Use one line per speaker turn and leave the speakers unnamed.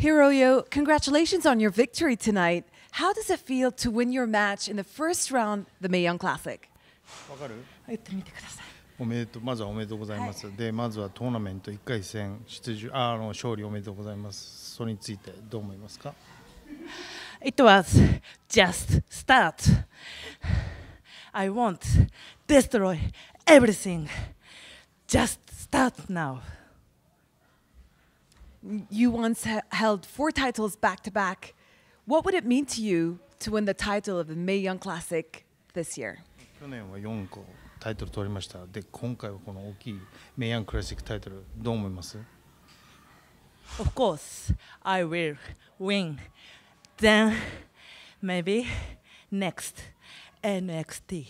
Hiroyo, congratulations on your victory tonight. How does it feel to win your match in the first round, the Mae Young Classic?
わかる
言ってみてください。
おめでとうまずはおめでとうございます、でまずはトーナメント1回戦出場ああの勝利おめでとうございますそれについてどう思いますか
It was just start. I won't destroy everything. Just start now.
you once held four titles back to back. What would it mean to you to win the title of the Mae Young Classic this year?
去年は4個タイトル取りました。で、今回はこの大きいメイヤンクラシックタイトル、どう思います
Of course, I will win. Then, maybe next NXT.